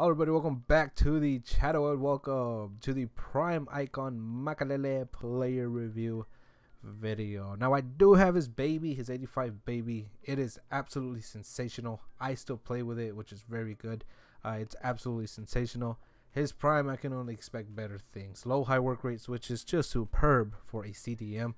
Hello everybody, welcome back to the channel and welcome to the Prime Icon Makelele player review video. Now I do have his baby, his 85 baby. It is absolutely sensational. I still play with it, which is very good. Uh, it's absolutely sensational. His prime, I can only expect better things. Low high work rates, which is just superb for a CDM.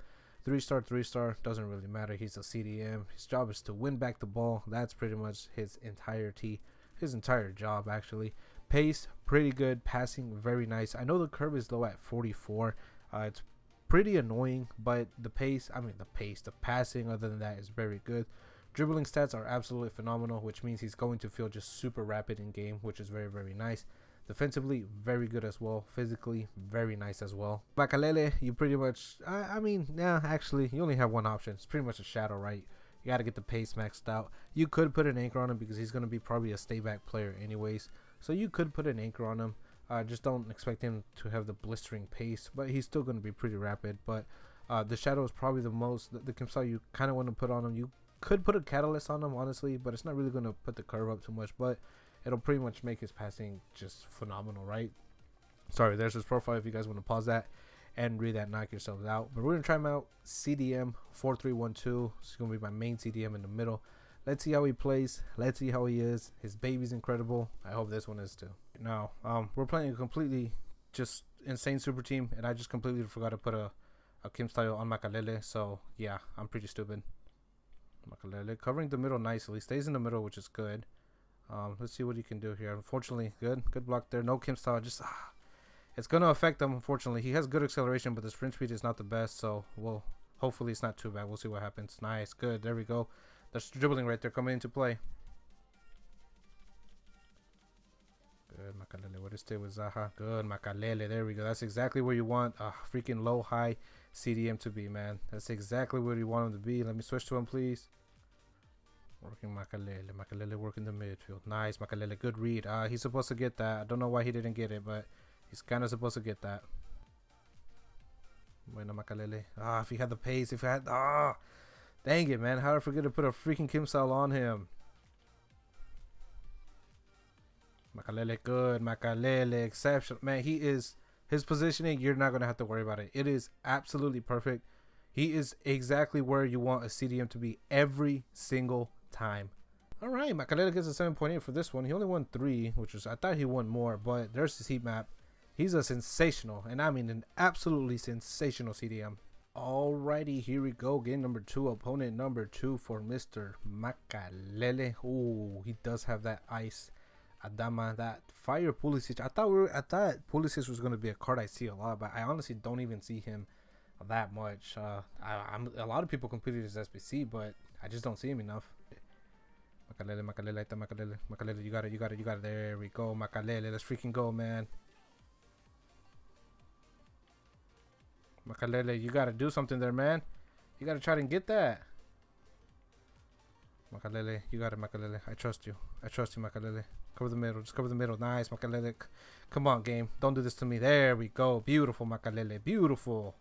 Three star, three star, doesn't really matter. He's a CDM. His job is to win back the ball. That's pretty much his entirety his entire job actually. Pace pretty good, passing very nice. I know the curve is low at 44. Uh, it's pretty annoying, but the pace, I mean the pace, the passing other than that is very good. Dribbling stats are absolutely phenomenal, which means he's going to feel just super rapid in game, which is very very nice. Defensively, very good as well. Physically, very nice as well. Makelele, you pretty much, I, I mean, yeah, actually, you only have one option. It's pretty much a shadow, right? You got to get the pace maxed out. You could put an anchor on him because he's going to be probably a stay back player anyways. So you could put an anchor on him. Uh, just don't expect him to have the blistering pace, but he's still going to be pretty rapid. But uh, the shadow is probably the most the, the chem style you kind of want to put on him. You could put a catalyst on him, honestly, but it's not really going to put the curve up too much. But it'll pretty much make his passing just phenomenal, right? Sorry, there's his profile if you guys want to pause that and read that, knock yourselves out. But we're gonna try him out. CDM 4312. It's gonna be my main CDM in the middle. Let's see how he plays. Let's see how he is. His baby's incredible. I hope this one is too. Now, um, we're playing a completely just insane super team, and I just completely forgot to put a, a chem style on Makelele. So yeah, I'm pretty stupid. Makelele covering the middle nicely. Stays in the middle, which is good. Um, let's see what he can do here. Unfortunately, good, good block there. No chem style. Just ah, it's going to affect him, unfortunately. He has good acceleration, but the sprint speed is not the best, so we'll hopefully it's not too bad. We'll see what happens. Nice, good. There we go. There's dribbling right there coming into play. Good, Makelele. What is it with Zaha? Good, Makelele. There we go. That's exactly where you want a freaking low, high CDM to be, man. That's exactly where you want him to be. Let me switch to him, please. Working Makelele. Makelele working the midfield. Nice, Makelele. Good read. Uh, he's supposed to get that. I don't know why he didn't get it, but He's kind of supposed to get that. Bueno, Makelele. Ah, if he had the pace, if he had... Ah! Dang it, man. How did I forget to put a freaking chem style on him? Makelele good. Makelele exceptional. Man, he is... His positioning, you're not going to have to worry about it. It is absolutely perfect. He is exactly where you want a CDM to be every single time. All right, Makelele gets a 7.8 for this one. He only won 3, which was... I thought he won more, but there's his heat map. He's a sensational, and I mean an absolutely sensational CDM. Alrighty, here we go. Game number two, opponent number two for Mr. Makelele. Oh, he does have that ice. Adama, that fire Pulisic. I thought we were, I thought Pulisic was gonna be a card I see a lot, but I honestly don't even see him that much. Uh, I, am a lot of people completed his SBC, but I just don't see him enough. Makelele, Makelele, Makelele, Makelele, you got it, you got it, you got it. There we go, Makelele. Let's freaking go, man. Makelele, you gotta do something there, man. You gotta try and get that. Makelele, you got it, Makelele. I trust you. I trust you, Makelele. Cover the middle. Just cover the middle. Nice, Makelele. Come on, game. Don't do this to me. There we go. Beautiful, Makelele. Beautiful.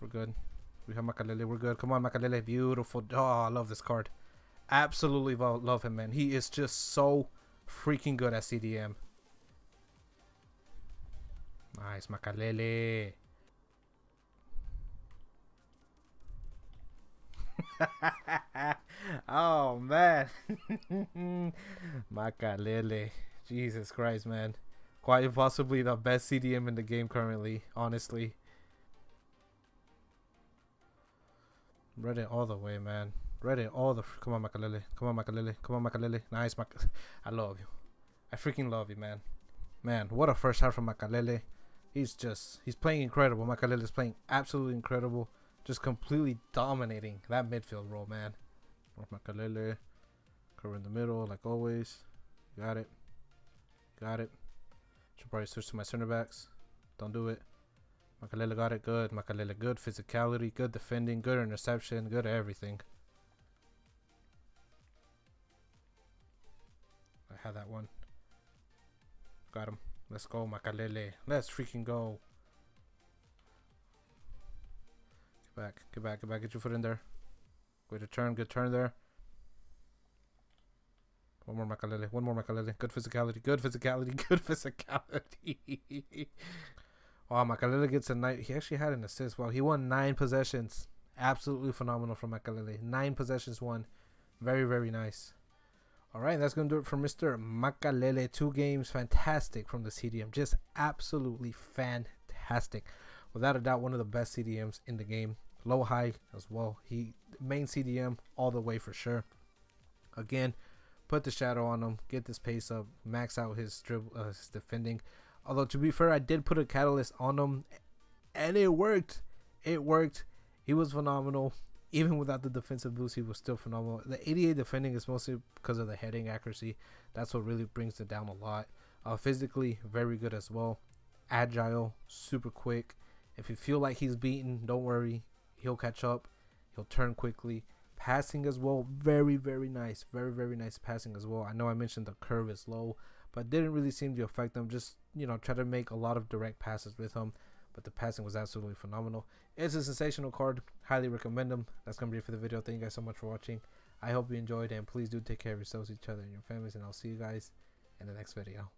We're good. We have Makelele. We're good. Come on, Makelele. Beautiful. Oh, I love this card. Absolutely love him, man. He is just so freaking good at CDM. Nice, Makelele. oh man, Makelele. Jesus Christ, man. Quite possibly the best CDM in the game currently, honestly. Read it all the way, man. Read it all the. Come on, Makelele. Come on, Makelele. Come on, Makelele. Nice, Mac. I love you. I freaking love you, man. Man, what a first half from Makelele he's just he's playing incredible. Makelele is playing absolutely incredible, just completely dominating that midfield role, man. North Makelele, cover in the middle like always. Got it, got it. Should probably switch to my center backs. Don't do it. Makelele got it good. Makelele good physicality, good defending, good interception, good everything. I had that one. Got him. Let's go, Makelele. Let's freaking go. Get back, get back, get back. Get your foot in there. To turn, good turn there. One more Makelele. One more Makelele. Good physicality. Good physicality. Good physicality. wow, Makelele gets a night. He actually had an assist. Wow, he won nine possessions. Absolutely phenomenal from Makelele. Nine possessions won. Very, very nice. All right, that's going to do it for Mr. Makelele. Two games, fantastic from the CDM. Just absolutely fantastic. Without a doubt, one of the best CDMs in the game. Low high as well. He main CDM all the way for sure. Again, put the shadow on him, get this pace up, max out his dribble, uh, his defending. Although to be fair, I did put a catalyst on him, and it worked. It worked. He was phenomenal. Even without the defensive boost, he was still phenomenal. The 88 defending is mostly because of the heading accuracy. That's what really brings it down a lot. Uh, physically, very good as well. Agile, super quick. If you feel like he's beaten, don't worry. He'll catch up. He'll turn quickly Passing as well, very, very nice. Very, very nice passing as well. I know I mentioned the curve is low, but didn't really seem to affect them. Just, you know, try to make a lot of direct passes with him. But the passing was absolutely phenomenal. It's a sensational card. Highly recommend them. That's going to be it for the video. Thank you guys so much for watching. I hope you enjoyed and please do take care of yourselves, each other, and your families. And I'll see you guys in the next video.